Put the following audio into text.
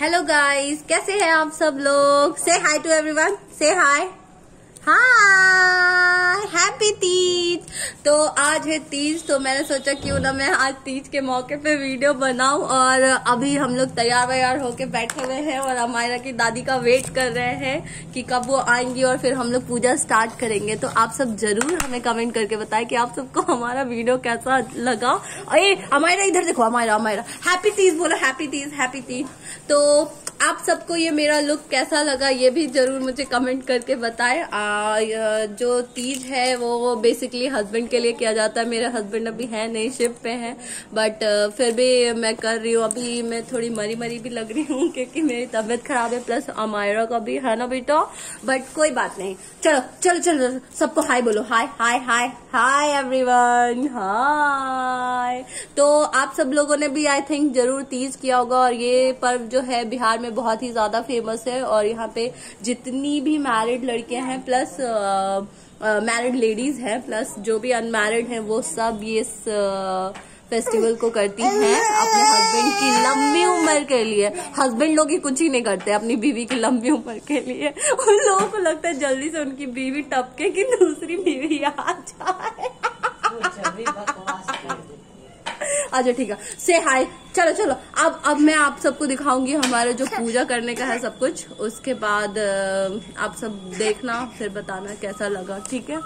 Hello guys कैसे हैं आप सब लोग? से हाय टू एवरीवन से हाय हाय हैप्पी तीज तो आज है तीज तो मैंने सोचा क्यों ना मैं आज तीज के मौके पे वीडियो बनाऊँ और अभी हम लोग तैयार वैयार होके बैठे हुए हैं और हमारा की दादी का वेट कर रहे हैं कि कब वो आएँगी और फिर हम लोग पूजा स्टार्ट करेंगे। तो आप सब ज़रूर हमें कमेंट करके बताएँ कि आप सबको हमारा वीडियो कैसा लगा। और हमारा इधर देखो हमारा हमारा हैप्पी तीज बोलो हैप्पी तीज हैप्पी तीज। तो आप सबको ये मेरा लुक कैसा लगा, ये भी ज़रूर मुझे कमेंट करके बताएँ। जो तीज है, वो बेसिकली हस्बैंड के लिए किया जाता है, मेरे हस्बैंड अभी है नहीं शिप पे हैं। बट फिर भी मैं कर रही हूँ, अभी मैं थोड़ी मरी मरी भी लग रही हूँ, क्योंकि मेरी तबीयत खराब है प्लस अमायरा का भी है ना बेटा। बट कोई बात नहीं। चलो चलो चलो, सबको हाय बोलो। Hi hi hi hi everyone hi तो आप सब लोगों ने भी आई थिंक ज़रूर तीज किया होगा, और ये पर्व जो है, बिहार में बहुत ही ज़्यादा फ़ेमस है, और यहाँ पे जितनी भी मैरिड लड़कियाँ हैं प्लस मैरिड लेडीज़ हैं प्लस जो भी अनमैरिड हैं, वो सब ये फेस्टिवल को करती हैं अपने हस्बैंड की लंबी उम्र के लिए। हस्बैंड लोग ही कुछ ही नहीं करते अपनी बीवी की लंबी उम्र के लिए। उन लोगों को लगता है जल्दी से उनकी बीवी टपके की दूसरी बीवी आ अच्छा ठीक है। से हाय चलो चलो। अब अब मैं आप सबको दिखाऊँगी हमारे जो पूजा करने का है सब कुछ। उसके बाद आप सब देखना फिर बताना कैसा लगा ठीक है?